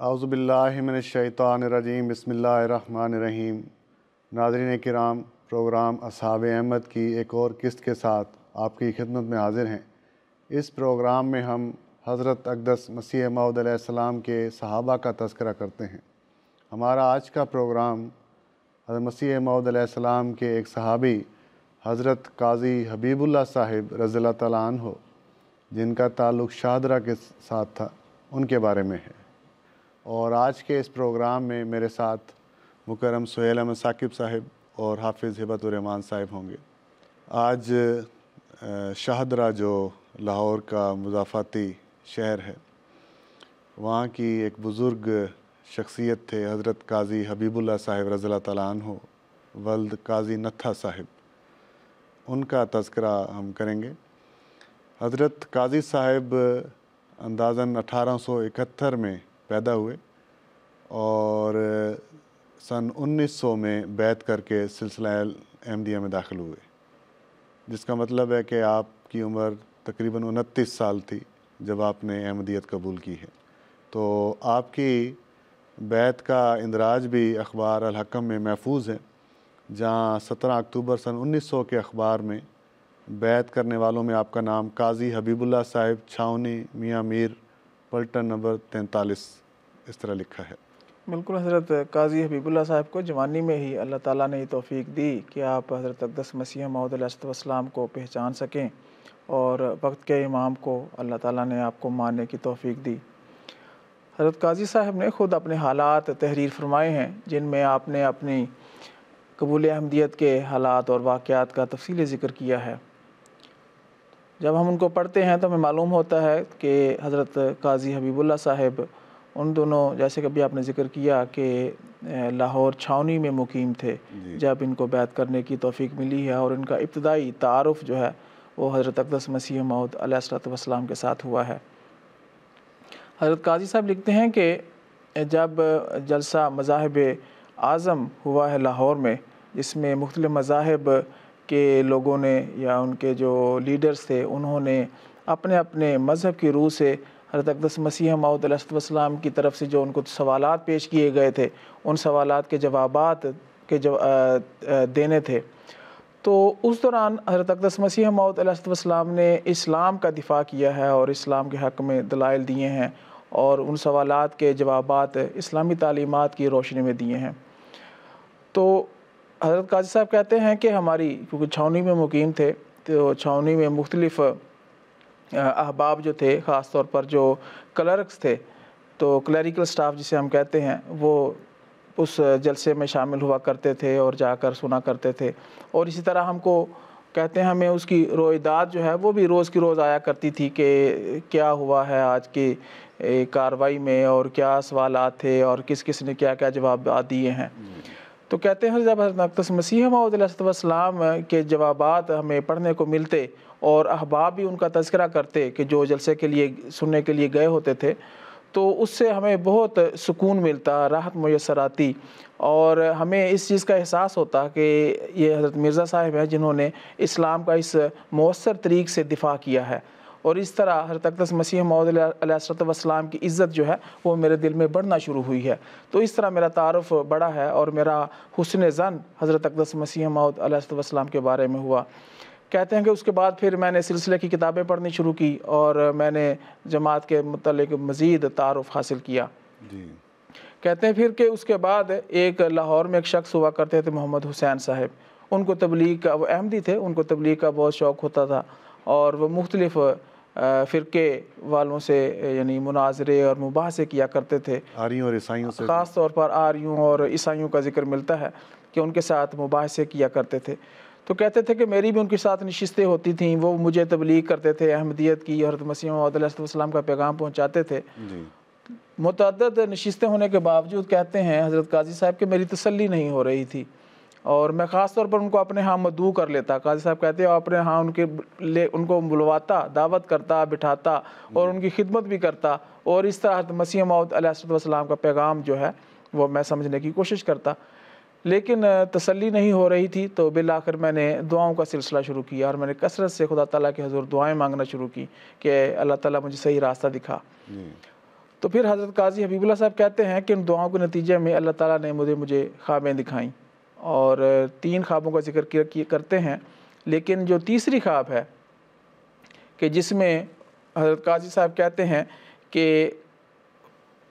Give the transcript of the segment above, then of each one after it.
आउज़बिल्लिमिनशैतानरजीम बसमीम नाजरीन कराम, प्रोग्राम असहाब अहमद की एक और किस्त के साथ आपकी खिदमत में हाज़िर हैं। इस प्रोग्राम में हम हज़रत अकदस मसीह मऊदम के सहाबा का तस्करा करते हैं। हमारा आज का प्रोग्राम मसीह मऊदम के एक सहाबी, हज़रत काजी हबीबुल्ला साहिब रज़ी हो जिनका ताल्लुक़ शाहदरा के साथ था, उनके बारे में है। और आज के इस प्रोग्राम में मेरे साथ मुकरम सुहेल अहमद साकिब साहिब और हाफिज़ हिबतुररहमान साहिब होंगे। आज शाहदरा जो लाहौर का मुजाफाती शहर है, वहाँ की एक बुज़ुर्ग शख्सियत थे, हज़रत काजी हबीबुल्ला साहिब रज़ी तन हो वल्द काजी नत्था साहिब। उनका तस्करा हम करेंगे। हज़रत काजी साहिब, अंदाज़न अठारह सौ इकहत्तर में पैदा हुए और सन 1900 में बैत करके सिलसिला अहमदिया में दाखिल हुए। जिसका मतलब है कि आपकी उम्र तकरीबन उनतीस साल थी जब आपने अहमदियत कबूल की है। तो आपकी बैत का इंदराज भी अखबार अलहकम में महफूज है, जहाँ सत्रह अक्टूबर सन 1900 के अखबार में बैत करने वालों में आपका नाम काजी हबीबुल्ला साहिब छावनी, मियाँ मीर पलटन नंबर तैंतालीस इस तरह लिखा है। बिल्कुल, हज़रत काजी हबीबुल्ला साहब को जवानी में ही अल्लाह ताला ने तौफीक दी कि आप हज़रत अकदस मसीह मऊदलाम को पहचान सकें और वक्त के इमाम को अल्लाह ताला ने आपको मानने की तौफीक दी। हज़रत काजी साहब ने ख़ुद अपने हालात तहरीर फरमाए हैं, जिनमें आपने अपनी कबूल अहमदियत के हालात और वाक़ात का तफसीली ज़िक्र किया है। जब हम उनको पढ़ते हैं तो हमें मालूम होता है कि हज़रत काजी हबीबुल्ला साहिब उन दोनों जैसे कभी आपने ज़िक्र किया कि लाहौर छावनी में मुकीम थे जब इनको बैत करने की तोफ़ी मिली है और इनका इब्तदाई तारफ़ जो है वो हज़रत अकदस मसीह मऊद वसलाम के साथ हुआ है। हज़रत काजी साहब लिखते हैं कि जब जलसा मज़ाहब आज़म हुआ है लाहौर में जिसमें मुख्तलि मज़ाहब के लोगों ने या उनके जो लीडर्स थे उन्होंने अपने अपने मज़हब की रूह से हज़रत अकदस मसीह माउदलाम की तरफ़ से जो उनको सवाल पेश किए गए थे उन सवाल के जवाब के जव, देने थे। तो उस दौरान हज़रत अकदस मसीह माउदलाम ने इस्लाम का दिफा किया है और इस्लाम के हक़ में दलाइल दिए हैं और उन सवाल के जवाब इस्लामी तालीमत की रोशनी में दिए हैं। तो हज़रत काजी साहब कहते हैं कि हमारी, क्योंकि छावनी में मुकीम थे तो छावनी में मुख्तलिफ़ अहबाब जो थे, ख़ास तौर पर जो क्लर्क्स थे तो क्लरिकल स्टाफ जिसे हम कहते हैं, वो उस जलसे में शामिल हुआ करते थे और जाकर सुना करते थे। और इसी तरह हमको कहते हैं, हमें उसकी रोईदाद जो है, वो भी रोज़ की रोज़ आया करती थी कि क्या हुआ है आज की कार्रवाई में और क्या सवाल थे और किस किस ने क्या क्या जवाब दिए हैं। तो कहते हैं जब हज़रत मसीह मसीम के जवाब हमें पढ़ने को मिलते और अहबाब भी उनका तस्करा करते कि जो जलसे के लिए, सुनने के लिए गए होते थे। तो उससे हमें बहुत सुकून मिलता, राहत मैसर आती और हमें इस चीज़ का एहसास होता कि ये हज़रत मिर्ज़ा साहिब हैं जिन्होंने इस्लाम का इस मौसर तरीक से दिफा किया है। और इस तरह हज़रत अकदस मसीह मौदलाम की इज़्ज़त जो है वो मेरे दिल में बढ़ना शुरू हुई है। तो इस तरह मेरा तारफ़ बड़ा है और मेरा हुसन ज़न हज़रत अकदस मसीह मौदलाम के बारे में हुआ। कहते हैं कि उसके बाद फिर मैंने सिलसिले की किताबें पढ़नी शुरू की और मैंने जमात के मतलब मज़ीद तारफ़ हासिल किया। जी। कहते हैं फिर कि उसके बाद एक लाहौर में एक शख्स हुआ करते थे मोहम्मद हुसैन साहब। उनको तबलीग का वो अहमदी थे उनको तबलीग का बहुत शौक़ होता था और वह मुख्तलिफ़ फ़िरके वालों से यानी मुनाजरे और मुबासे किया करते थे। आर्यों और ईसाइयों से। ख़ास तौर पर आर्यों और ईसाइयों का ज़िक्र मिलता है कि उनके साथ मुबासे किया करते थे। तो कहते थे कि मेरी भी उनके साथ नशस्तें होती थी वो मुझे तबलीग करते थे अहमदियत की हरत मसीम का पैगाम पहुँचाते थे। मुतद नशस्तें होने के बावजूद कहते हैं हज़रत काजी साहब कि मेरी तसली नहीं हो रही थी। और मैं ख़ास तौर पर उनको अपने यहाँ मदू कर लेता। काजी साहब कहते हैं अपने यहाँ उनके ले उनको बुलवाता दावत करता बिठाता और उनकी खिदमत भी करता और इस तरह मसीह मौदलाम का पैगाम जो है वो मैं समझने की कोशिश करता। लेकिन तसल्ली नहीं हो रही थी तो बिल आखिर मैंने दुआओं का सिलसिला शुरू किया और मैंने कसरत से खुदा ताला के हजूर दुआएँ मांगना शुरू की कि अल्लाह ताला मुझे सही रास्ता दिखा। तो फिर हज़रत काजी हबीबुल्ला साहब कहते हैं कि उन दुआओं के नतीजे में अल्लाह ताला ने मुझे मुझे ख्वाबें दिखाई। और तीन ख्वाबों का ज़िक्र करते हैं। लेकिन जो तीसरी ख्वाब है कि जिसमें हज़रत काजी साहब कहते हैं कि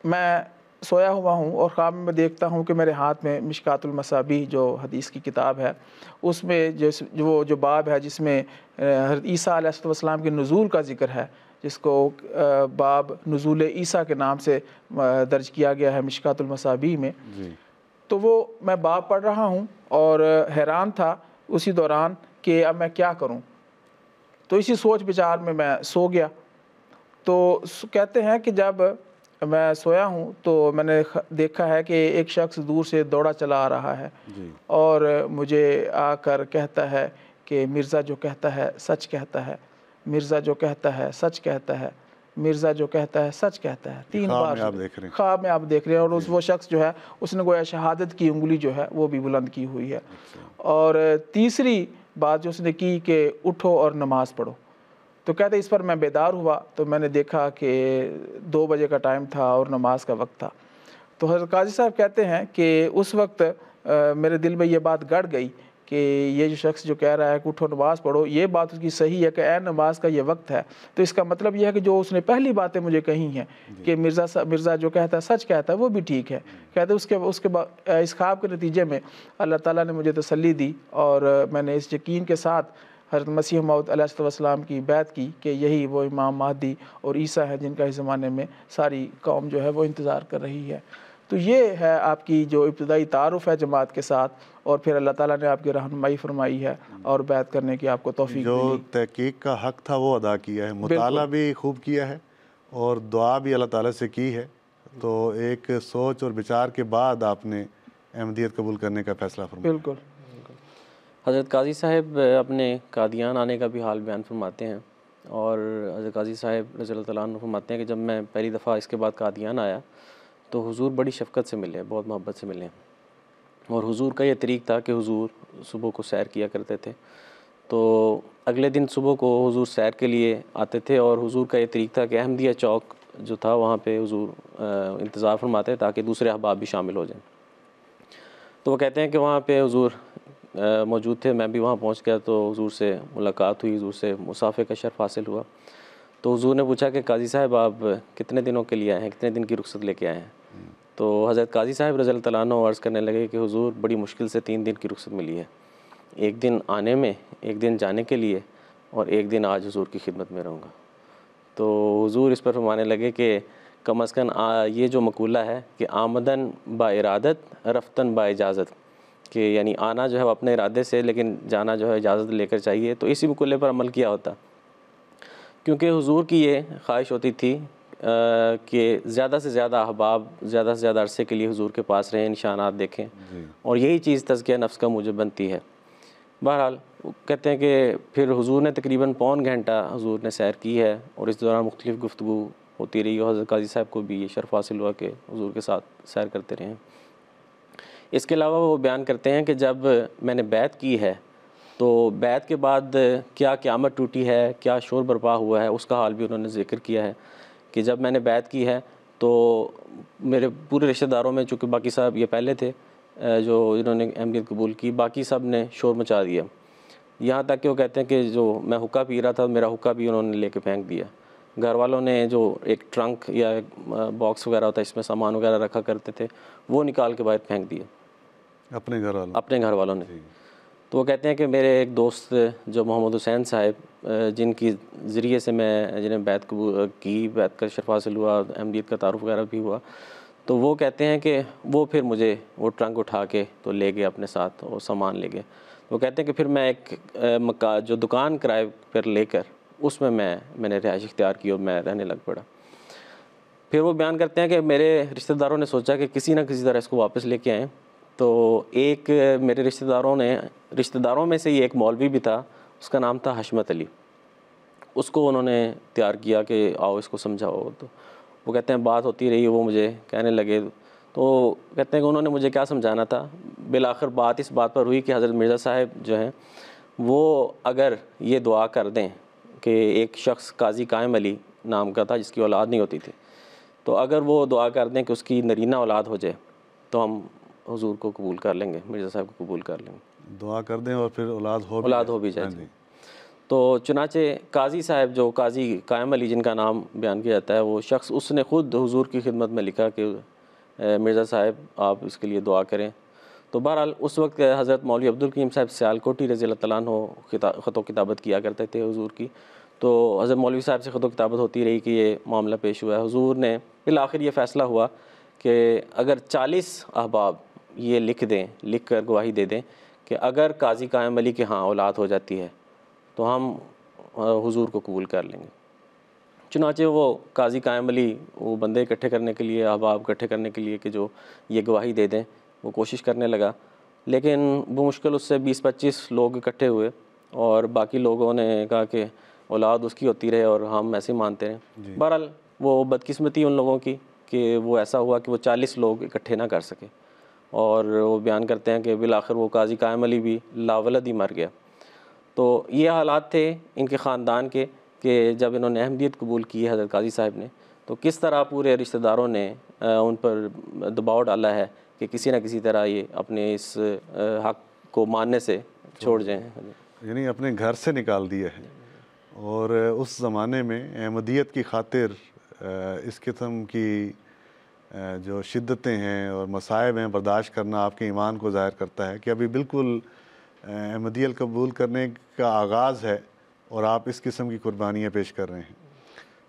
मैं सोया हुआ हूँ और ख्वाब में देखता हूँ कि मेरे हाथ में मिशकातुलमसाबी जो हदीस की किताब है, उसमें जो वो जो बाब है जिसमें ईसा आसमाम के नज़ूल का ज़िक्र है, जिसको बाब नज़ूल ईसा के नाम से दर्ज किया गया है मिशकातुलमसाबी में। तो वो मैं बाप पढ़ रहा हूँ और हैरान था उसी दौरान कि अब मैं क्या करूँ। तो इसी सोच विचार में मैं सो गया। तो कहते हैं कि जब मैं सोया हूँ तो मैंने देखा है कि एक शख्स दूर से दौड़ा चला आ रहा है और मुझे आकर कहता है कि मिर्ज़ा जो कहता है सच कहता है मिर्ज़ा जो कहता है सच कहता है। मिर्ज़ा जो कहता है सच कहता है। तीन बार आप देख रहे हैं। ख्वाब में आप देख रहे हैं और उस वो शख्स जो है उसने गोया शहादत की उंगली जो है वो भी बुलंद की हुई है। अच्छा। और तीसरी बात जो उसने की कि उठो और नमाज़ पढ़ो। तो कहते इस पर मैं बेदार हुआ तो मैंने देखा कि दो बजे का टाइम था और नमाज़ का वक्त था। तो हज़रत काजी साहब कहते हैं कि उस वक्त आ, मेरे दिल में ये बात गड़ गई कि ये जो शख्स जो कह रहा है कि उठो नमाज़ पढ़ो ये बात उसकी सही है कि ए नमाज़ का ये वक्त है। तो इसका मतलब यह है कि जो उसने पहली बातें मुझे कही हैं कि मिर्ज़ा मिर्ज़ा जो कहता है सच कहता है वो भी ठीक है। कहते उसके उसके बाद इस ख्वाब के नतीजे में अल्लाह ताला ने मुझे तसल्ली दी और मैंने इस यकीन के साथ हज़रत मसीह मऊद की बैत की कि यही वो इमाम महदी और ईसा है जिनका इस ज़माने में सारी कौम जो है वो इंतज़ार कर रही है। तो ये है आपकी जो इब्तदाई तारुफ़ है जमात के साथ और फिर अल्लाह ताला ने आपकी रहनमाई फरमाई है और बैत करने की आपको तोफ़ी जो तहकीक का हक था वो अदा किया है मुताला भी खूब किया है और दुआ भी अल्लाह ताला से की है। तो एक सोच और विचार के बाद आपने अहमदियत कबूल करने का फ़ैसला फरमाया। बिल्कुल। हज़रत काजी साहब अपने कादियान आने का भी हाल बयान फरमाते हैं और हज़रत काजी साहब रज़ी फरमाते हैं कि जब मैं पहली दफ़ा इसके बाद कादियान आया तो हुजूर बड़ी शफ़क़त से मिले बहुत मोहब्बत से मिले और हुजूर का ये तरीक़ था कि हुजूर सुबह को सैर किया करते थे। तो अगले दिन सुबह को हुजूर सैर के लिए आते थे और हुजूर का ये तरीक़ था कि अहमदिया चौक जो था, वहाँ पे हुजूर इंतज़ार फरमाते ताकि दूसरे अहबाब भी शामिल हो जाएँ। तो वो कहते हैं कि वहाँ पे हुजूर मौजूद थे, मैं भी वहाँ पहुँच गया तो हजूर से मुलाकात हुई, हजूर से मुसाफ़े का शर्फ हासिल हुआ। तो हजूर ने पूछा कि, काजी साहब, आप कितने दिनों के लिए आए हैं, कितने दिन की रुख्सत लेके आए हैं? तो हज़रत काजी साहब रज़ी तु अर्ज़ करने लगे कि हजूर, बड़ी मुश्किल से तीन दिन की रुख्सत मिली है। एक दिन आने में, एक दिन जाने के लिए और एक दिन आज हजूर की खिदमत में रहूँगा। तो हजूर इस पर फरमाने लगे कि कम अज़ कम ये जो मकूला है कि आमदन बा इरादत, रफ्तन बा इजाज़त, कि यानी आना जो है अपने इरादे से, लेकिन जाना जो है इजाज़त लेकर चाहिए। तो इसी मकुल्ले पर अमल किया होता। क्योंकि हुजूर की ये ख्वाहिश होती थी कि ज़्यादा से ज़्यादा अहबाब ज़्यादा से ज़्यादा अरसे के लिए हुजूर के पास रहें निशानात देखें। और यही चीज़ तजकिया नफ्स का मुझे बनती है। बहरहाल कहते हैं कि फिर हुजूर ने तकरीबन पौन घंटा हुजूर ने सैर की है और इस दौरान मुख्तलिफ़ गुफ्तु होती रही और हज़रत काजी साहब को भी ये शर्फ हासिल हुआ कि हुजूर के साथ सैर करते रहें। इसके अलावा वो बयान करते हैं कि जब मैंने बैत की है तो बैत के बाद क्या क़्यामत टूटी है क्या शोर बर्पा हुआ है उसका हाल भी उन्होंने ज़िक्र किया है। कि जब मैंने बैत की है तो मेरे पूरे रिश्तेदारों में चूँकि बाकी साहब ये पहले थे जो इन्होंने अहमियत कबूल की बाकी सबने शोर मचा दिया। यहाँ तक कि वो कहते हैं कि जो मैं हुक्का पी रहा था मेरा हुक्का भी उन्होंने लेके फेंक दिया। घर वालों ने जो एक ट्रंक या एक बॉक्स वगैरह होता है इसमें सामान वगैरह रखा करते थे वो निकाल के बाहर फेंक दिया। अपने घर वालों अपने घर वालों ने तो वो कहते हैं कि मेरे एक दोस्त, जो मोहम्मद हुसैन साहब जिनकी ज़रिए से मैं, जिन्हें बैत की, बैत का शरफ हासिल हुआ अहमदीद का तारुफ वगैरह भी हुआ तो वो कहते हैं कि वो फिर मुझे वो ट्रंक उठा के तो ले गए अपने साथ वो सामान ले गए। वो कहते हैं कि फिर मैं एक मका, जो दुकान किराए पर लेकर उसमें मैं, मैंने रिहाइश इख्तियार की और मैं रहने लग पड़ा। फिर वो बयान करते हैं कि मेरे रिश्तेदारों ने सोचा कि किसी ना किसी तरह इसको वापस लेके आएँ। तो एक मेरे रिश्तेदारों ने, रिश्तेदारों में से ही एक मौलवी भी था, उसका नाम था हशमत अली। उसको उन्होंने तैयार किया कि आओ इसको समझाओ। तो वो कहते हैं, बात होती रही, वो मुझे कहने लगे। तो कहते हैं कि उन्होंने मुझे क्या समझाना था? बिल आखिर बात इस बात पर हुई कि हज़रत मिर्ज़ा साहब जो हैं, वो अगर ये दुआ कर दें कि एक शख्स काजी कायम अली नाम का था, जिसकी औलाद नहीं होती थी तो अगर वो दुआ कर दें कि उसकी नरीना औलाद हो जाए तो हम हजूर को कबूल कर लेंगे मिर्ज़ा साहब को कबूल कर लेंगे। दुआ कर दें और फिर औलाद हो औलाद हो भी जाए हाँ तो चुनाचे काजी साहब जो काजी कायम अली जिनका नाम बयान किया जाता है वो शख्स उसने ख़ुद हुजूर की खिदमत में लिखा कि मिर्ज़ा साहब आप इसके लिए दुआ करें। तो बहरहाल उस वक्त हज़रत मौली अब्दुल करीम साहब सियालकोटी रज़ी तला ख़त किताबत किया करते थे हजूर की। तो हज़रत मौलवी साहब से ख़त किताबत होती रही कि ये मामला पेश हुआ है। हजूर ने बिल आखिर ये फ़ैसला हुआ कि अगर चालीस अहबाब ये लिख दें लिख कर गवाही दे दें कि अगर काजी कायम अली के हाँ औलाद हो जाती है तो हम हुजूर को कबूल कर लेंगे। चुनाचे वो काजी कायम अली वो बंदे इकट्ठे करने के लिए अहबाब इकट्ठे करने के लिए कि जो ये गवाही दे दें वो कोशिश करने लगा। लेकिन वो मुश्किल उससे बीस पच्चीस लोग इकट्ठे हुए और बाकी लोगों ने कहा कि औलाद उसकी होती रहे और हम ऐसे मानते रहे। बहरहाल वो बदकिस्मती उन लोगों की कि वो ऐसा हुआ कि वो चालीस लोग इकट्ठे ना कर सके। और वो बयान करते हैं कि बिल आखिर वो काजी कायम अली भी लावलद ही मर गया। तो ये हालात थे इनके ख़ानदान के कि जब इन्होंने अहमदियत कबूल की हज़रत काजी साहब ने तो किस तरह पूरे रिश्तेदारों ने उन पर दबाव डाला है कि किसी न किसी तरह ये अपने इस हक को मानने से छोड़ जाएँ? यानी अपने घर से निकाल दिया है। और उस ज़माने में अहमदियत की खातिर इस किस्म की जो शिद्दतें हैं और मसायब हैं बर्दाश्त करना आपके ईमान को ज़ाहिर करता है कि अभी बिल्कुल अहमदियल कबूल करने का आगाज़ है और आप इस किस्म की कुर्बानियाँ पेश कर रहे हैं।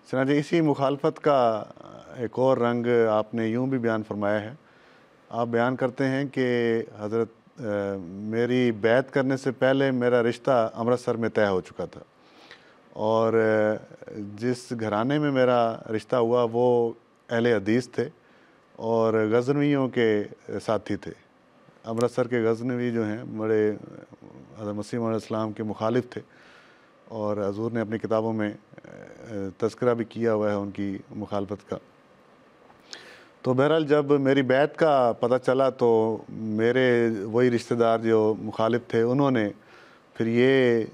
चनाचे इसी मुखालफत का एक और रंग आपने यूँ भी बयान फरमाया है। आप बयान करते हैं कि हज़रत मेरी बैत करने से पहले मेरा रिश्ता अमृतसर में तय हो चुका था और जिस घराने में मेरा रिश्ता हुआ वो अहल हदीस थे। और गजनवियों के साथी थे। अमृतसर के गजनवी जो हैं, बड़े मसीम के मुखालिफ थे और हजूर ने अपनी किताबों में तस्करा भी किया हुआ है उनकी मुखालफत का। तो बहरहाल जब मेरी बैत का पता चला तो मेरे वही रिश्तेदार जो मुखालिफ थे, उन्होंने फिर ये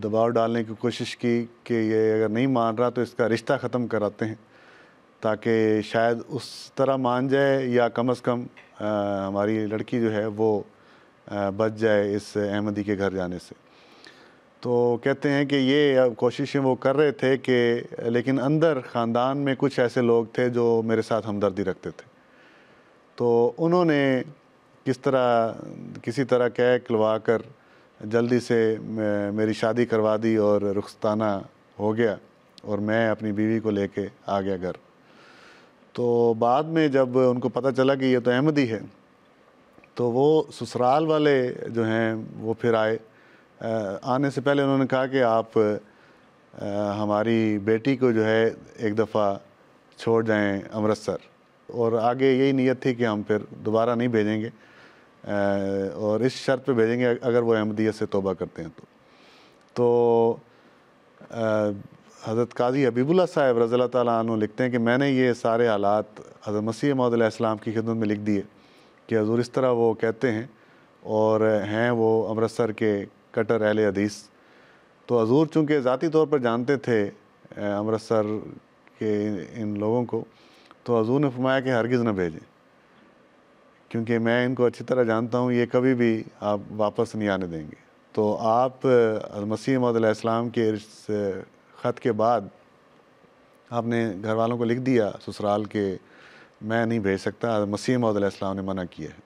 दबाव डालने की कोशिश की कि ये अगर नहीं मान रहा तो इसका रिश्ता ख़त्म कराते हैं। ताकि शायद उस तरह मान जाए या कम अज़ कम हमारी लड़की जो है वो आ, बच जाए इस अहमदी के घर जाने से। तो कहते हैं कि ये कोशिशें वो कर रहे थे कि लेकिन अंदर ख़ानदान में कुछ ऐसे लोग थे जो मेरे साथ हमदर्दी रखते थे। तो उन्होंने किस तरह किसी तरह कह कलवा कर जल्दी से मेरी शादी करवा दी और रुखस्ताना हो गया और मैं अपनी बीवी को लेके आ गया घर। तो बाद में जब उनको पता चला कि ये तो अहमदी है तो वो ससुराल वाले जो हैं, वो फिर आए। आने से पहले उन्होंने कहा कि आप हमारी बेटी को जो है एक दफ़ा छोड़ जाएँ अमृतसर। और आगे यही नीयत थी कि हम फिर दोबारा नहीं भेजेंगे। और इस शर्त पे भेजेंगे, अगर वो अहमदियत से तोबा करते हैं तो। तो हज़रत काजी हबीबुल्ला साहब रज़ी तु लिखते हैं कि मैंने ये सारे हालात हज़रत मसीह मौदम की खिदमत में लिख दिए कि हजूर इस तरह वो कहते हैं और हैं वो अमृतसर के कटर अहल हदीस। तो हजूर चूँकि ज़ाती तौर पर जानते थे अमृतसर के इन लोगों को तो हजूर ने फरमाया कि हरगिज़ न भेजें, क्योंकि मैं इनको अच्छी तरह जानता हूँ, ये कभी भी आप वापस नहीं आने देंगे। तो आप मसीह मसीम के ख़त के बाद आपने घर वालों को लिख दिया ससुराल के, मैं नहीं भेज सकता, मसीह मसीम ने मना किया है।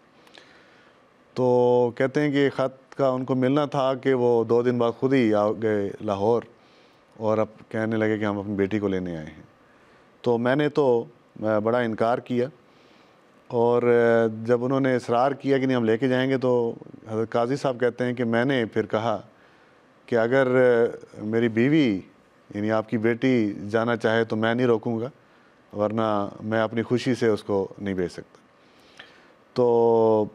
तो कहते हैं कि ख़त का उनको मिलना था कि वो दो दिन बाद खुद ही आ गए लाहौर और अब कहने लगे कि हम अपनी बेटी को लेने आए हैं। तो मैंने तो बड़ा इनकार किया और जब उन्होंने इसरार किया कि नहीं हम लेके जाएँगे तो हज़रत काजी साहब कहते हैं कि मैंने फिर कहा कि अगर मेरी बीवी यानी आपकी बेटी जाना चाहे तो मैं नहीं रोकूँगा, वरना मैं अपनी खुशी से उसको नहीं भेज सकता। तो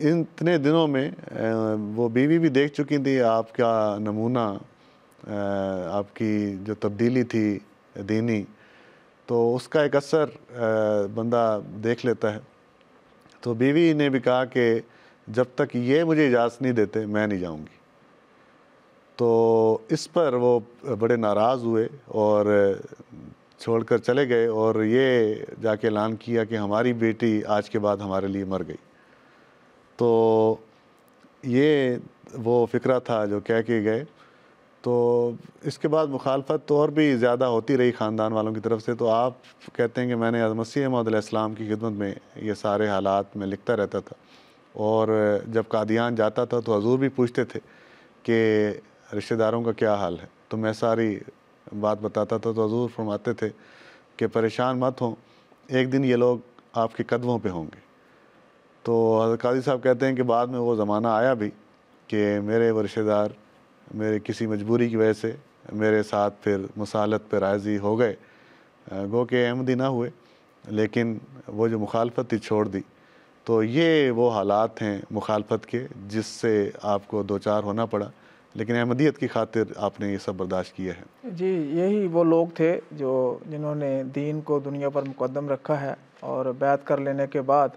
इन इतने दिनों में वो बीवी भी देख चुकी थी, आपका नमूना आपकी जो तब्दीली थी दीनी तो उसका एक असर बंदा देख लेता है। तो बीवी ने भी कहा कि जब तक ये मुझे इजाज़त नहीं देते, मैं नहीं जाऊँगी। तो इस पर वो बड़े नाराज़ हुए और छोड़कर चले गए और ये जाके ऐलान किया कि हमारी बेटी आज के बाद हमारे लिए मर गई। तो ये वो फ़िक्रा था जो कह के गए। तो इसके बाद मुखालफत तो और भी ज़्यादा होती रही ख़ानदान वालों की तरफ़ से। तो आप कहते हैं कि मैंने मसीह महदम की खिदमत में ये सारे हालात में लिखता रहता था। और जब कादियान जाता था तो हजूर भी पूछते थे कि रिश्तेदारों का क्या हाल है? तो मैं सारी बात बताता था तो हजूर फरमाते थे कि परेशान मत हों, एक दिन ये लोग आपके कदमों पे होंगे। तो काजी साहब कहते हैं कि बाद में वो ज़माना आया भी कि मेरे वो रिश्तेदार मेरे किसी मजबूरी की वजह से मेरे साथ फिर मसालत पर राज़ी हो गए। गो के अहमदी ना हुए, लेकिन वो जो मुखालफत थी छोड़ दी। तो ये वो हालात हैं मुखालफत के, जिससे आपको दो चार होना पड़ा। लेकिन अहमदियत की खातिर आपने ये सब बर्दाश्त किया है। जी यही वो लोग थे जो जिन्होंने दीन को दुनिया पर मुकदम रखा है और बैत कर लेने के बाद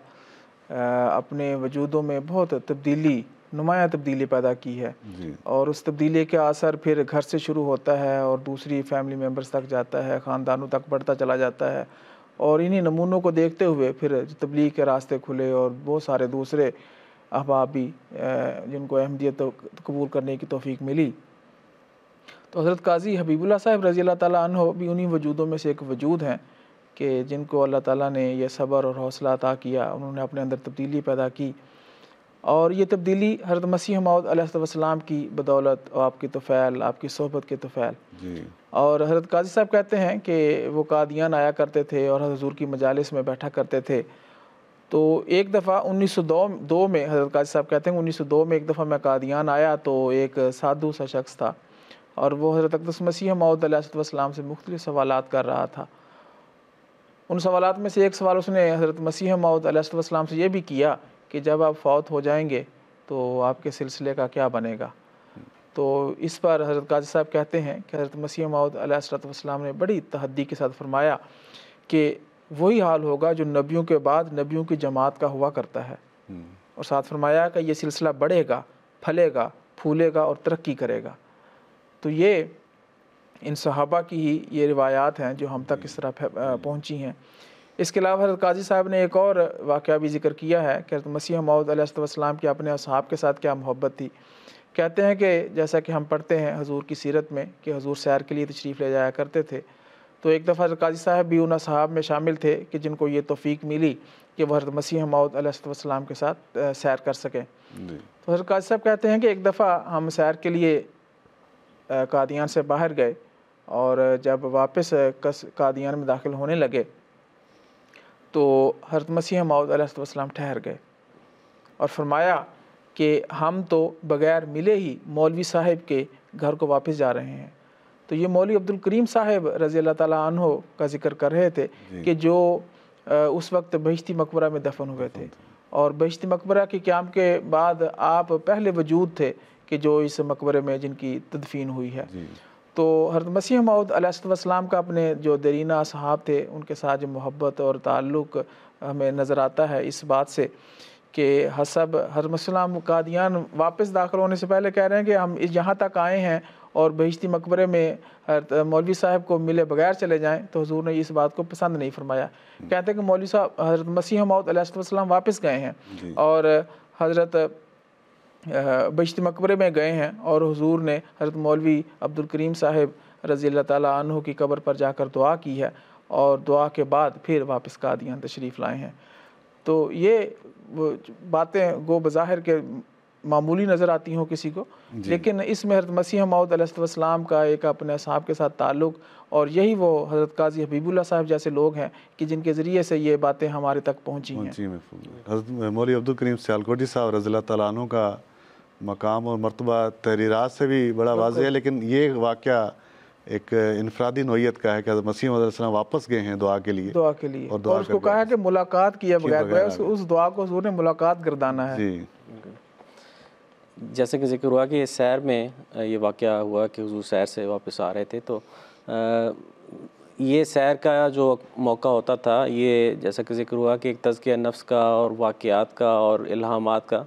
अपने वजूदों में बहुत तब्दीली नुमाया तब्दीली पैदा की है। और उस तब्दीली का असर फिर घर से शुरू होता है और दूसरी फैमिली मेंबर्स तक जाता है ख़ानदानों तक बढ़ता चला जाता है। और इन्हीं नमूनों को देखते हुए फिर तबलीग के रास्ते खुले और बहुत सारे दूसरे अहबाब भी जिनको अहमदियत तो कबूल करने की तोफ़ी मिली। तो हज़रत काजी हबीबुल्ला साहब रज़ी अल्लाह ताला भी उन्हीं वजूदों में से एक वजूद हैं कि जिनको अल्लाह ताला ने यह सब्र और हौसला अता किया उन्होंने अपने अंदर तब्दीली पैदा की। और ये तब्दीली हज़रत मसीह मौदम की बदौलत और आपकी तोफ़ैल आपकी सोहबत के तोफ़ैल। और हज़रत काजी साहब कहते हैं कि वो कादियान आया करते थे और हजूर की मजालस में बैठा करते थे। तो एक दफ़ा 1902 में, हज़रत काजी साहब कहते हैं 1902 में एक दफ़ा मैं कादियान आया तो एक साधु सा शख्स था और वो हज़रत अकदस मसीह मौदम से मुख्तलि सवाल कर रहा था। उन सवाल में से एक सवाल उसने हज़रत मसीह मौदम से ये भी किया कि जब आप फौत हो जाएँगे तो आपके सिलसिले का क्या बनेगा? तो इस पर हज़रत काजी साहब कहते हैं कि हज़रत मसीह माउदम ने बड़ी तहदी के साथ फरमाया कि वही हाल होगा जो नबियों के बाद नबियों की जमात का हुआ करता है। हम्म। और साथ फरमाया कि ये सिलसिला बढ़ेगा फलेगा फूलेगा और तरक्की करेगा। तो ये इन सहाबा की ही ये रिवायात हैं जो हम तक इस तरह पहुँची हैं। इसके अलावा हज़रत काजी साहब ने एक और वाक़ भी ज़िक्र किया है कि मसीह मऊदम की अपने असहाब के साथ क्या मोहब्बत थी। कहते हैं कि जैसा कि हम पढ़ते हैं हजूर की सीरत में कि हजूर सैर के लिए तशरीफ़ ले जाया करते थे। तो एक दफ़ा काजी साहब भी उन साहब में शामिल थे कि जिनको ये तोफ़ी मिली कि वह हज़रत मसीह मऊदम के साथ सैर कर सकें। तो हज़रत काजी साहब कहते हैं कि एक दफ़ा हम सैर के लिए कादियान से बाहर गए और जब वापस कादियान में दाखिल होने लगे तो हरत मसीह मऊदम ठहर गए और फरमाया कि हम तो बग़ैर मिले ही मौलवी साहब के घर को वापस जा रहे हैं। तो ये मौली अब्दुल करीम साहब रज़ी अल्लाह ताला का ज़िक्र कर रहे थे कि जो उस वक्त बहिश्ती मकबरा में दफन हुए थे। और बहिश्ती मकबरा के क्याम के बाद आप पहले वजूद थे कि जो इस मकबरे में जिनकी तदफीन हुई है। तो हरत मसीह मऊदम का अपने जो दरीना साहब थे उनके साथ जो मोहब्बत और ताल्लुक़ हमें नज़र आता है इस बात से कि हसब हरमसलाम कादियान वापस दाखिल होने से पहले कह रहे हैं कि हम यहाँ तक आए हैं और बहिश्ती मकबरे में मौलवी साहब को मिले बगैर चले जाएँ तो हजूर ने इस बात को पसंद नहीं फरमाया। कहते हैं कि मौलवी साहब हज़रत मसीह मऊद वापस गए हैं और हज़रत बश्त मकबरे में गए हैं और हुजूर ने हज़रत मौलवी अब्दुल करीम साहिब रज़ी अल्लाह की कब्र पर जाकर दुआ की है और दुआ के बाद फिर वापस कादियान तशरीफ़ लाए हैं। तो ये बातें गो बज़ाहिर के मामूली नज़र आती हों किसी को लेकिन इसमें हज़रत मसीह मौदलाम का एक अपने साहब के साथ ताल्लुक़ और यही वो हज़रत काजी हबीबुल्ला साहब जैसे लोग हैं कि जिनके ज़रिए से ये बातें हमारे तक पहुँची हैं। मौली अब्दुल करीम सियालकोटी साहब रज़ी तु का मकाम और मरतबा तहरीरात से भी बड़ा वाज है लेकिन ये वाक़ एक इनफरादी नोयत का है कि मसीह वापस गए हैं दुआ के लिए दुआ के लिए। और, दुआ और उसको कहा है कि मुलाकात किया बगैर उस, दुआ को हजूर ने मुलाकात गर्दाना है। जी। जैसे कि ज़िक्र हुआ कि सैर में ये वाक़ हुआ कि हजूर सैर से वापस आ रहे थे तो ये सैर का जो मौका होता था ये जैसा कि ज़िक्र हुआ कि एक तज़किया नफ्स का और वाक़ात का और इल्हामात का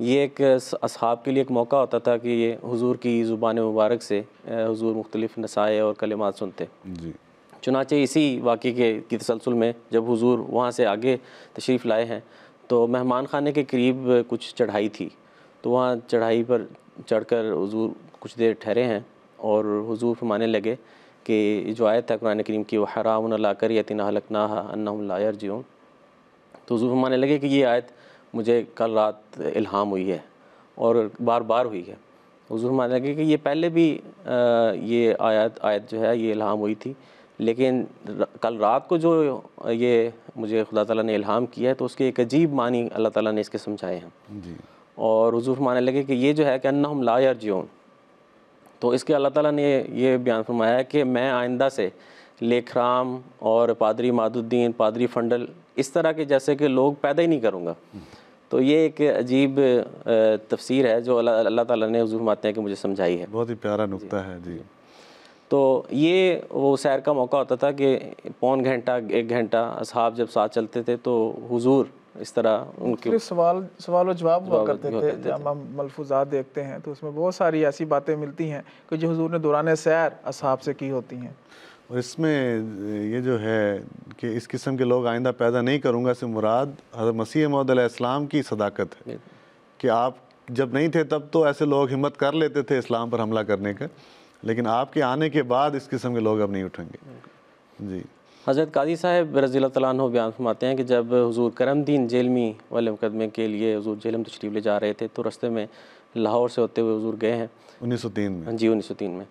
ये एक असहाब के लिए एक मौका होता था कि ये हुजूर की ज़ुबान मुबारक से हुजूर मुख्तलिफ़ नसाए और कलिमात सुनते। जी। चुनाचे इसी वाक़े के की तसलसल में जब हुजूर वहाँ से आगे तशरीफ़ लाए हैं तो मेहमान खाने के करीब कुछ चढ़ाई थी। तो वहाँ चढ़ाई पर चढ़कर हुजूर कुछ देर ठहरे हैं और हुजूर फरमाने लगे कि जो आयत है कुरान करीम की वह हराम ला कर यतिन हलकना अन्नर जियो तो हुजूर फरमाने लगे कि ये आयत मुझे कल रात इल्हाम हुई है और बार बार हुई है। हजूर मान लगे कि ये पहले भी आ, ये आयत आयत जो है ये इल्हाम हुई थी लेकिन कल रात को जो ये मुझे खुदा ताला ने इल्हाम किया है तो उसके एक अजीब मानी अल्लाह ताला ने इसके समझाए हैं। जी। और हजूर मानने लगे कि ये जो है कि अन्ना हम ला यार जियोन तो इसके अल्लाह ताला ने ये बयान फरमाया है कि मैं आइंदा से लेखराम और पादरी मादुद्दीन पादरी फंडल इस तरह के जैसे कि लोग पैदा ही नहीं करूँगा। तो ये एक अजीब तफसीर है जो अल्लाह ताला ने हजूर माते हैं कि मुझे समझाई है। बहुत ही प्यारा नुकता है जी। तो ये वो सैर का मौका होता था कि पौन घंटा एक घंटा असहाब जब साथ चलते थे तो हुजूर इस तरह उनके सवाल सवाल और जवाब हुआ करते थे जब हम मलफूजात देखते हैं तो उसमें बहुत सारी ऐसी बातें मिलती हैं कि जो हुजूर ने दौरान सैर असहाब से की होती हैं। और इसमें ये जो है कि इस किस्म के लोग आइंदा पैदा नहीं करूँगा से मुराद हज़रत मसीह मौदम की सदाकत है। कि आप जब नहीं थे तब तो ऐसे लोग हिम्मत कर लेते थे इस्लाम पर हमला करने का लेकिन आपके आने के बाद इस किस्म के लोग अब नहीं उठेंगे। जी। हज़रत काजी साहब रज़ी तु बयान फरमाते हैं कि जब हजूर करमदीन जेलमी वाले मुकदमे के लिए हजूर जेलम तशरीफ़ ले जा रहे थे तो रस्ते में लाहौर से होते हुए हजूर गए हैं। उन्नीस सौ तीन में। जी उन्नीस सौ तीन में।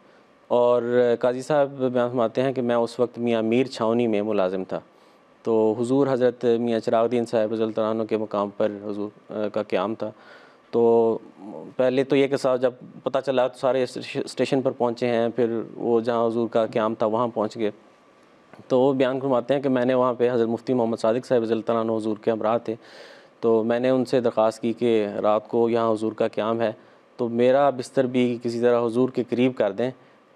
और काजी साहब बयान फरमाते हैं कि मैं उस वक्त मियाँ मीर छावनी में मुलाजिम था। तो हजूर हज़रत मियाँ चिरागद्दीन साहब रज़ल्तरानों के मकाम पर हुजूर का क़्याम था। तो पहले तो ये कि साहब जब पता चला तो सारे स्टेशन पर पहुँचे हैं फिर वो जहाँ हजूर का क़्याम था वहाँ पहुँच गए। तो वो बयान फरमाते हैं कि मैंने वहाँ पे हज़रत मुफ्ती मोहम्मद सादिक साहब रज़ल्तरान हजूर के हमरा थे। तो मैंने उनसे दरख्वास्त की कि रात को यहाँ हजूर का क़्याम है। तो मेरा बिस्तर भी किसी तरह हजूर के करीब कर दें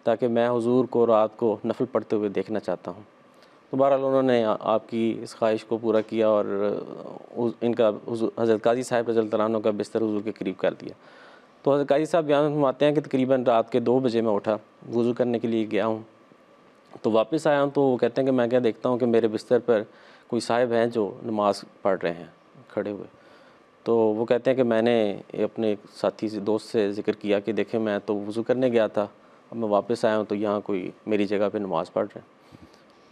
ताकि मैं हजूर को रात को नफल पढ़ते हुए देखना चाहता हूँ। तो बहरहाल उन्होंने आपकी इस ख्वाहिश को पूरा किया और इनका हज़रत काजी साहब रजल तरानों का बिस्तर हजूर के करीब कर दिया। तो हज़रत काजी साहब बयान फरमाते हैं कि तकरीबन रात के दो बजे मैं उठा, वज़ू करने के लिए गया हूँ। तो वापस आया हूँ तो वो कहते हैं कि मैं क्या देखता हूँ कि मेरे बिस्तर पर कोई साहिब हैं जो नमाज़ पढ़ रहे हैं खड़े हुए। तो वो कहते हैं कि मैंने अपने साथी से दोस्त से ज़िक्र किया कि देखें मैं तो वज़ू करने गया था अब मैं वापस आया हूँ तो यहाँ कोई मेरी जगह पे नमाज़ पढ़ रहे हैं।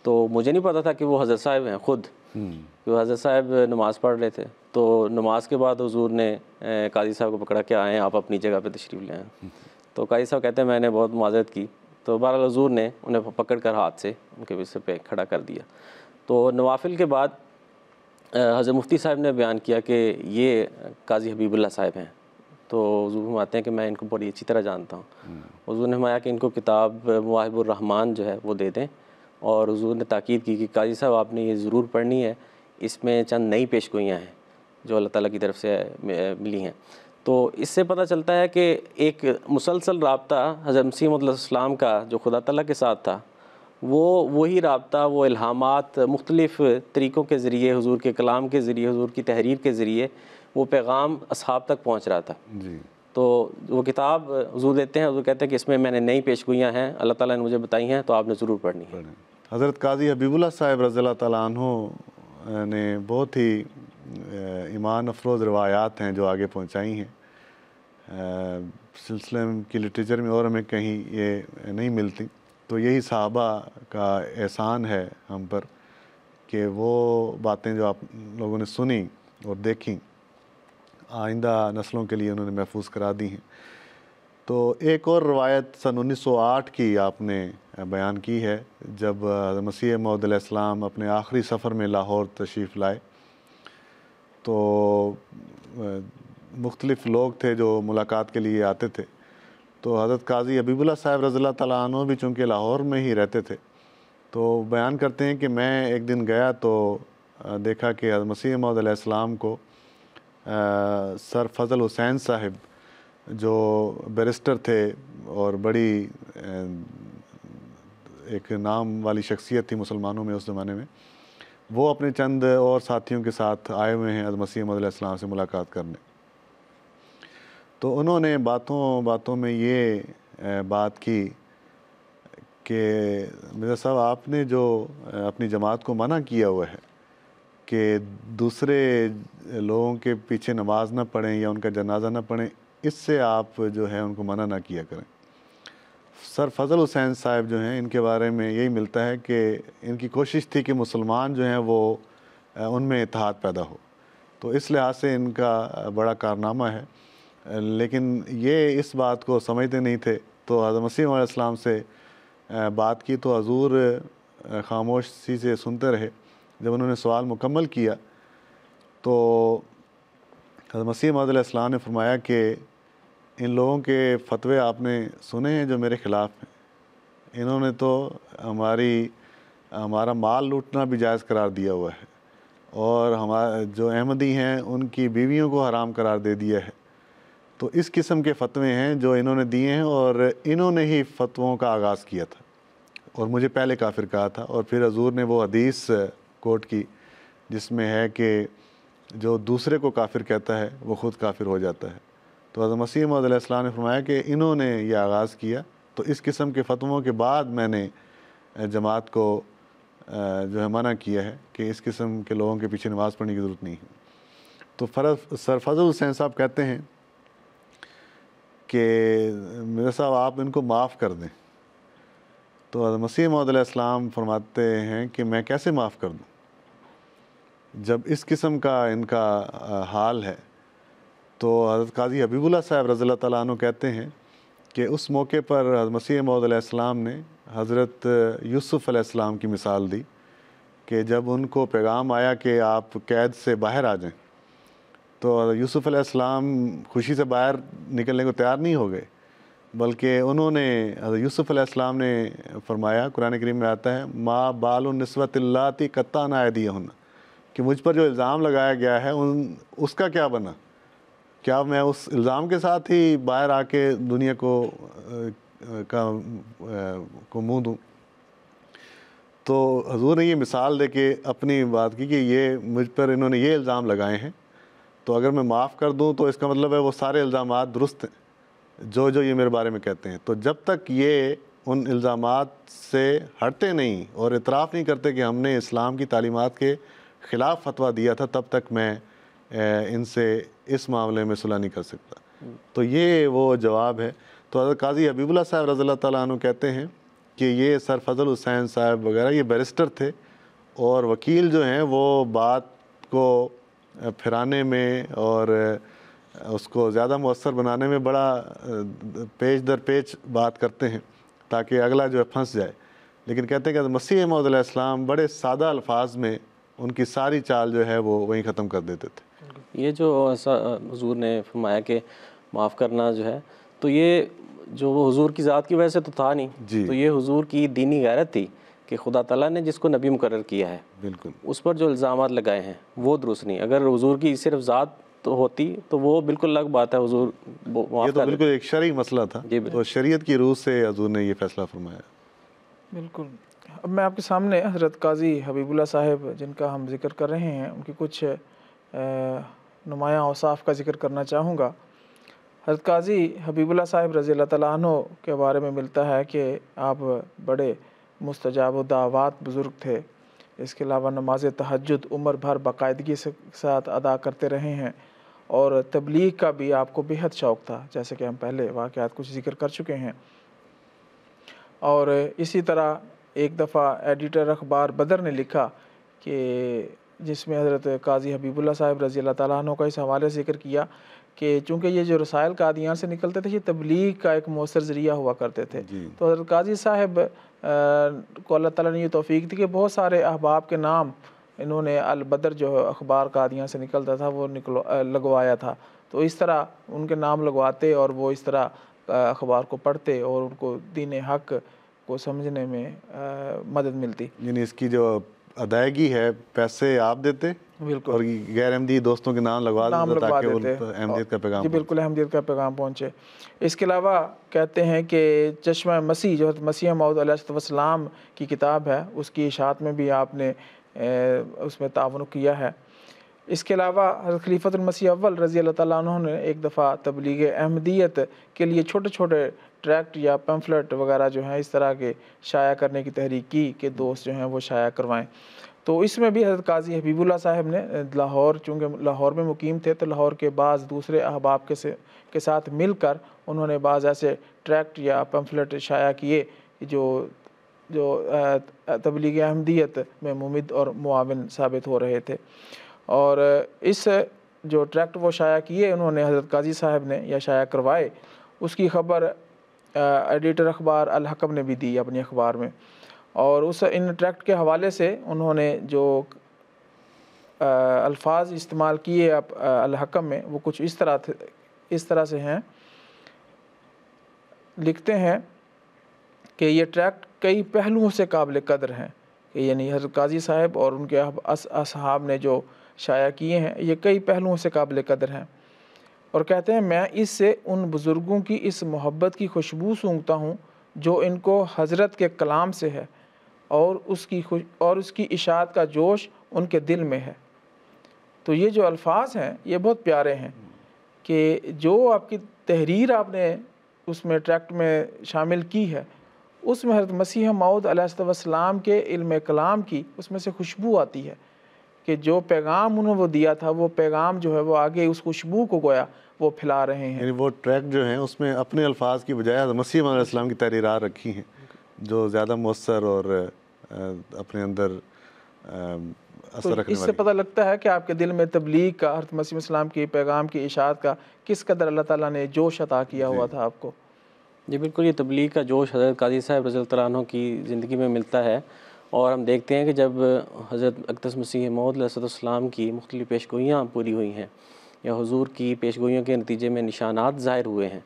तो मुझे नहीं पता था कि वो हज़रत साहब हैं ख़ुद। कि वो हज़रत साहब नमाज़ पढ़ रहे थे। तो नमाज़ के बाद हजूर ने काजी साहब को पकड़ा के आएँ आप अपनी जगह पर तशरीफ़ ले आए। तो काजी साहब कहते हैं मैंने बहुत माजरत की। तो बहरहाल हजूर ने उन्हें पकड़ कर हाथ से उनके बिस्तर पे खड़ा कर दिया। तो नवाफिल के बाद हज़रत मुफ्ती साहब ने बयान किया कि ये काजी हबीबुल्ला साहब हैं। तो हजूर आते हैं कि मैं इनको बड़ी अच्छी तरह जानता हूँ। हजूर हम्म। ने हमाया कि इनको किताब मुआबुररहमान जो है वो दे दें और हजूर ने ताकीद की कि काजी साहब आपने ये ज़रूर पढ़नी है इसमें चंद नई पेश गोइयाँ हैं जो अल्लाह ताला की तरफ़ से मिली हैं। तो इससे पता चलता है कि एक मुसलसल रबता हज़रत मसीम का जो खुदा तला के साथ था वो वही रबता वो इल्हामात मुख्तलिफ़ तरीक़ों के ज़रिए हजूर के कलाम के ज़रिए हजूर की तहरीर के ज़रिए वो पैगाम असहाब तक पहुँच रहा था। जी। तो वो किताब हजूर देते हैं हजूर कहते हैं कि इसमें मैंने नई पेश गोइयाँ हैं अल्लाह ताला ने मुझे बताई हैं तो आपने ज़रूर पढ़नी है। हज़रत काजी हबीबुल्ला साहिब रज़ी तु ने बहुत ही ईमान अफरोज़ रवायात हैं जो आगे पहुँचाई हैं। सिलसिले की लिटरेचर में और हमें कहीं ये नहीं मिलती। तो यही सहाबा का एहसान है हम पर कि वो बातें जो आप लोगों ने सुनी और देखी, आइंदा नस्लों के लिए उन्होंने महफूज करा दी हैं। तो एक और रवायत सन 1908 की आपने बयान की है, जब मसीह मौदलाम अपने आखिरी सफ़र में लाहौर तशरीफ़ लाए। तो मुख्तलिफ़ लोग थे जो मुलाकात के लिए आते थे। तो हज़रत काजी अबीबुल्ला साहब रज़ी तु भी चूँकि लाहौर में ही रहते थे तो बयान करते हैं कि मैं एक दिन गया तो देखा कि मसीह मौदलाम को सर फजल हुसैन साहिब जो बैरिस्टर थे और बड़ी एक नाम वाली शख्सियत थी मुसलमानों में उस ज़माने में, वो अपने चंद और साथियों के साथ आए हुए हैं मसीह मसीम से मुलाकात करने। तो उन्होंने बातों बातों में ये बात की कि मिर्ज़ा साहब, आपने जो अपनी जमात को मना किया हुआ है कि दूसरे लोगों के पीछे नमाज़ ना पढ़ें या उनका जनाजा ना पढ़ें, इससे आप जो है उनको मना ना किया करें। सर फजल हुसैन साहब जो हैं, इनके बारे में यही मिलता है कि इनकी कोशिश थी कि मुसलमान जो हैं वो उनमें इतिहाद पैदा हो। तो इस लिहाज से इनका बड़ा कारनामा है। लेकिन ये इस बात को समझते नहीं थे। तो हज़रत मसीम से बात की तो हजूर खामोशी से सुनते रहे। जब उन्होंने सवाल मुकम्मल किया तो हज़रत मसीम ने फरमाया कि, इन लोगों के फतवे आपने सुने हैं जो मेरे ख़िलाफ़ हैं। इन्होंने तो हमारी, हमारा माल लूटना भी जायज़ करार दिया हुआ है और हमारा जो अहमदी हैं, उनकी बीवियों को हराम करार दे दिया है। तो इस किस्म के फतवे हैं जो इन्होंने दिए हैं और इन्होंने ही फतवों का आगाज़ किया था। और मुझे पहले काफिर कहा था और फिर हजूर ने वो हदीस कोट की जिसमें है कि जो दूसरे को काफिर कहता है, वो ख़ुद काफिर हो जाता है। तो हज़रत मसीह ने फरमाया कि इन्होंने ये आगाज़ किया। तो इस किस्म के फतवों के बाद मैंने जमात को जो है मना किया है कि इस किस्म के लोगों के पीछे नमाज़ पढ़ने की ज़रूरत नहीं है। तो फ़रज सरफजल हुसैन साहब कहते हैं कि मेरे साहब, आप इनको माफ़ कर दें। तो मसीह इस्लाम फरमाते हैं कि मैं कैसे माफ़ कर दूँ? जब इस किस्म का इनका हाल है तो हज़रत काजी हबीबुल्ला साहब रज़ी तु कहते हैं कि उस मौके पर मसीह मौदम ने हज़रत यूसुफ़ की मिसाल दी कि जब उनको पैगाम आया कि आप कैद से बाहर आ जाएँ तो यूसुफ़ अलैहिस्सलाम खुशी से बाहर निकलने को तैयार नहीं हो गए, बल्कि उन्होंने यूसुफ़ अलैहिस्सलाम ने फरमाया, कुरान करीम में आता है, माँ बाल नस्वतल्लाती कत्ता ना दिया कि मुझ पर जो इल्ज़ाम लगाया गया है, उन, उसका क्या बना? क्या मैं उस इल्ज़ाम के साथ ही बाहर आके दुनिया को का को मुँह दूँ? तो हजूर ने ये मिसाल दे के अपनी बात की कि ये मुझ पर इन्होंने ये इल्ज़ाम लगाए हैं तो अगर मैं माफ़ कर दूँ तो इसका मतलब है वो सारे इल्ज़ाम दुरुस्त हैं। जो जो ये मेरे बारे में कहते हैं। तो जब तक ये उन इल्ज़ाम से हटते नहीं और इतराफ़ नहीं करते कि हमने इस्लाम की तालीमत के ख़िलाफ़ फतवा दिया था, तब तक मैं इनसे इस मामले में सुलह नहीं कर सकता। तो ये वो जवाब है। तो काजी हबीबुल्ला साहब रज़ी तु कहते हैं कि ये सर फजल हुसैन साहब वगैरह ये बैरिस्टर थे और वकील जो हैं, वो बात को फिराने में और उसको ज़्यादा मौसर बनाने में बड़ा पेज दर पेज बात करते हैं ताकि अगला जो है फंस जाए। लेकिन कहते हैं कि मसीह मौदम बड़े सादा अल्फाज में उनकी सारी चाल जो है वो वहीं ख़त्म कर देते थे। ये जो ऐसा हजूर ने फरमाया कि माफ़ करना जो है तो ये जो वो हजूर की ज़ात की वजह से तो था नहीं। जी। तो ये हजूर की दीनी गैरत थी। कि खुदा तला ने जिसको नबी मुकर किया है बिल्कुल। उस पर जो इल्ज़ाम लगाए हैं वो दुरुस्त नहीं। अगर हजूर की सिर्फ़ ज़ात तो होती तो वो बिल्कुल अलग बात है हजूर ये तो बिल्कुल एक शरी मसला था। जी तो शरीयत की रूह से हजूर ने ये फैसला फरमाया। बिल्कुल। अब मैं आपके सामने हज़रत काजी हबीबुल्ला साहब जिनका हम ज़िक्र कर रहे हैं उनकी कुछ नुमाया औसाफ का ज़िक्र करना चाहूँगा। हज़रत काजी हबीबुल्ला साहब रज़ी तु के बारे में मिलता है कि आप बड़े मुस्तजाब दावात बुज़ुर्ग थे। इसके अलावा नमाज़ तहजद उम्र भर बाकायदगी से साथ अदा करते रहे हैं और तबलीग का भी आपको बेहद शौक़ था जैसे कि हम पहले वाक़ात कुछ ज़िक्र कर चुके हैं। और इसी तरह एक दफ़ा एडिटर अखबार बदर ने लिखा कि जिसमें हज़रत काजी हबीबुल्ला साहब रज़ी अल्लाह तु का इस हवाले से ज़िक्र किया कि चूँकि ये जो रसायल कादियान से निकलते थे ये तबलीग का एक मौसर ज़रिया हुआ करते थे। तो हज़रत काजी साहब को अल्लाह ताला ने ये तोफ़ी थी कि बहुत सारे अहबाब के नाम इन्होंने अलबदर जो अखबार कादियान से निकलता था वो निकलो लगवाया था। तो इस तरह उनके नाम लगवाते और वो इस तरह अखबार को पढ़ते और उनको दीन हक को समझने में आ, मदद मिलती। यानी इसकी जो अदायगी है पैसे आप देते? बिल्कुल। और गैर अहमदी दोस्तों के नाम लगवा नाम लगवा देते अहमदियत का पैगाम जी बिल्कुल अहमदियत का पैगाम पहुँचे। इसके अलावा कहते हैं कि चश्मा मसीह जो मसीह मऊदलाम की किताब है उसकी इशात में भी आपने उसमें तावन किया है। इसके अलावा हज़रत खलीफतमसीह अव्वल रज़ी अल्लाह ने एक दफ़ा तबलीग अहमदियत के लिए छोटे छोटे ट्रैक्ट या पम्फलेट वगैरह जो हैं इस तरह के शाया करने की तहरीक की कि दोस्त जो हैं वो शाया करवाएँ। तो इसमें भी हज़रत काजी हबीबुल्ला साहब ने लाहौर, चूँकि लाहौर में मुकीम थे तो लाहौर के बाद दूसरे अहबाब के से, के साथ मिलकर उन्होंने बाज़ ऐसे ट्रैक्ट या पम्फलेट शाया किए, जो जो तबलीग अहमदियत में मुमिद और मुआवन साबित हो रहे थे। और इस जो ट्रैक्ट वो शाया किए, उन्होंने हज़रत काजी साहब ने, या शाया करवाए, उसकी खबर एडिटर अखबार अलहकम ने भी दी अपनी अखबार में। और उस इन ट्रैक्ट के हवाले से उन्होंने जो अल्फाज इस्तेमाल किए अलहकम में, वो कुछ इस तरह इस तरह से हैं। लिखते हैं कि ये ट्रैक्ट कई पहलुओं से काबिल कदर हैं। कि यानी हज़रत काजी साहब और उनके असहाब ने जो शाया किए हैं, ये कई पहलुओं से काबिल कदर हैं। और कहते हैं, मैं इससे उन बुज़ुर्गों की इस मोहब्बत की खुशबू सूंघता हूँ, जो इनको हज़रत के कलाम से है। और उसकी खुश, और उसकी इशात का जोश उनके दिल में है। तो ये जो अल्फाज हैं, ये बहुत प्यारे हैं कि जो आपकी तहरीर आपने उसमें ट्रैक्ट में शामिल की है, उसमें हज़रत मसीह मऊद अलैहिस्सलाम के इल्म कलाम की उसमें से खुशबू आती है कि जो पैगाम उन्होंने वो दिया था, वो पैगाम जो है वो आगे उस खुशबू को गोया, वो फैला रहे हैं। वो ट्रैक जो है, उसमें अपने अल्फाज की बजाय मसीह की तहरीर रखी हैं। जो ज़्यादा मौसर और अपने अंदर असर तो इससे पता लगता है कि आपके दिल में तबलीग का हरत मसीम इस्लाम की पैगाम की इशात का किस कदर अल्लाह ताला ने जोश अता किया हुआ था आपको? जी बिल्कुल ये तबलीग का जोश हज़रत काजी साहब रज़ी तु की ज़िंदगी में मिलता है। और हम देखते हैं कि जब हज़रत अकदस मसीह मौदलाम की मुख्तलि पेशगोइयाँ पूरी हुई हैं या हुजूर की पेशगोइयों के नतीजे में निशानात ज़ाहिर हुए हैं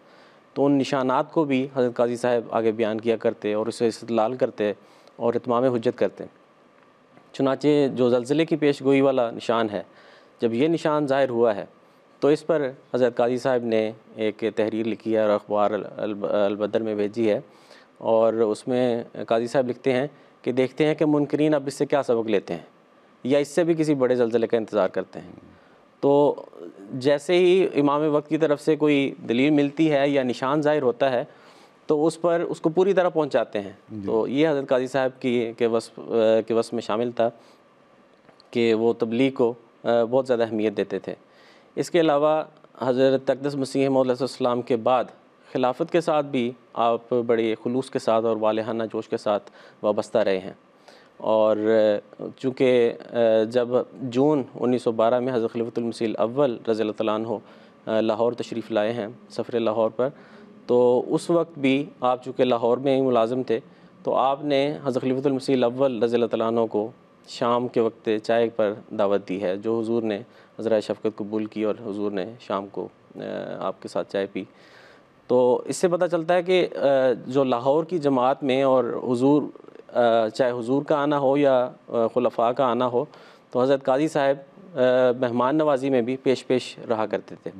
तो उन निशानात को भी हज़रत काजी साहब आगे बयान किया करते और उसे इस्तलाल करते और इतमाम हजत करते। चुनाचे जो जलज़ले की पेश गोई वाला निशान है, जब ये निशान ज़ाहिर हुआ है तो इस पर हज़रत काजी साहब ने एक तहरीर लिखी है और अखबार अलबदर में भेजी है और उसमें काजी साहब लिखते हैं कि देखते हैं कि मुनकरीन अब इससे क्या सबक लेते हैं या इससे भी किसी बड़े जलज़ले का इंतज़ार करते हैं। तो जैसे ही इमाम वक्त की तरफ़ से कोई दलील मिलती है या निशान ज़ाहिर होता है तो उस पर उसको पूरी तरह पहुंचाते हैं। तो ये हज़रत काजी साहब की के वस के वस में शामिल था कि वो तबलीग को बहुत ज़्यादा अहमियत देते थे। इसके अलावा हज़रत तकदस मसीह मौलाम के बाद खिलाफत के साथ भी आप बड़े खलूस के साथ और वालहाना जोश के साथ वाबस्ता रहे हैं। और चूँकि जब जून 1912 में हज़रत खलीफतमसील अव्वल रज़ी हो लाहौर तशरीफ़ लाए हैं, सफ़र लाहौर पर तो उस वक्त भी आप चूँकि लाहौर में ही मुलाजम थे तो आपने हज़रत खलीफतमसील अव्वल रज़ी तु को शाम के वक्त चाय पर दावत दी है, जो हुजूर ने हज़रा शफ़क़त कबूल की और हुजूर ने शाम को आपके साथ चाय पी। तो इससे पता चलता है कि जो लाहौर की जमात में और हुजूर चाहे हुजूर का आना हो या खुलफा का आना हो तो हज़रत काजी साहब मेहमान नवाजी में भी पेश पेश रहा करते थे।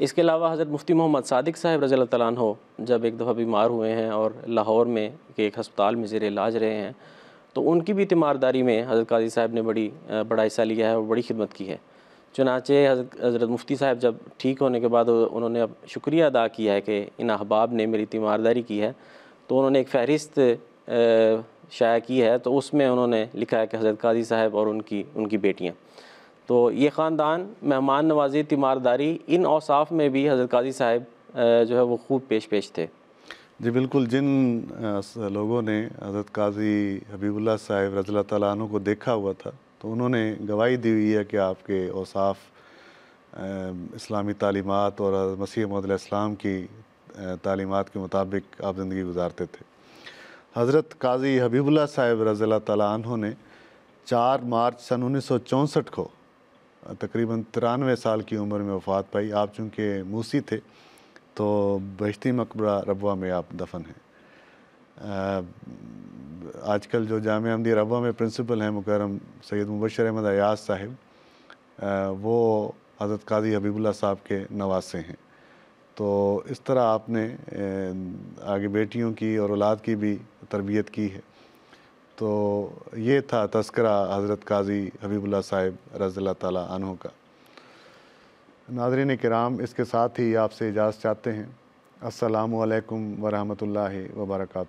इसके अलावा हज़रत मुफ्ती मोहम्मद सादिक साहब रज़ी हो जब एक दफ़ा बीमार हुए हैं और लाहौर में के एक हस्पताल में ज़ेर इलाज रहे हैं तो उनकी भी तीमारदारी में हज़रत काजी साहब ने बड़ी बड़ा हिस्सा लिया है और बड़ी खिदमत की है। चुनाचे हज़रत मुफ्ती साहब जब ठीक होने के बाद उन्होंने अब शुक्रिया अदा किया है कि इन अहबाब ने मेरी तीमारदारी की है तो उन्होंने एक फ़हरिस्त शाया की है तो उसमें उन्होंने लिखा है कि हज़रत काजी साहब और उनकी उनकी बेटियाँ। तो ये ख़ानदान, मेहमान नवाजी, तीमारदारी, इन औसाफ में भी हज़रत काजी साहब जो है वो खूब पेश पेश थे। जी, बिल्कुल, जिन लोगों ने हज़रत काजी हबीबुल्ला साहिब रज़ी तु को देखा हुआ था तो उन्होंने गवाही दी हुई है कि आपके औसाफ इस्लामी तालीमत और मसीह महदम की तालीमत के मुताबिक आप ज़िंदगी गुजारते थे। हज़रत काजी हबीबुल्ला साहिब रज़ी तु ने चार मार्च सन उन्नीस सौ चौंसठ को तकरीबन तिरानवे साल की उम्र में वफ़ात पाई। आप चूँकि मूसी थे तो बहती मकबरा रबा में आप दफन हैं। आजकल जो जाम अहमदी रबा में प्रिंसिपल हैं मुकरम सैद मुबशर अहमद अयाज साहिब वो हज़रत काजी हबीबुल्ला साहब के नवासे हैं। तो इस तरह आपने आगे बेटियों की और औलाद की भी तरबियत की है। तो ये था तस्करा हज़रत काजी हबीबुल्ला साहिब रज़ी अनहों का। नाजरीन कराम, इसके साथ ही आपसे इजाज़त चाहते हैं। असलकम वरहमल वर्का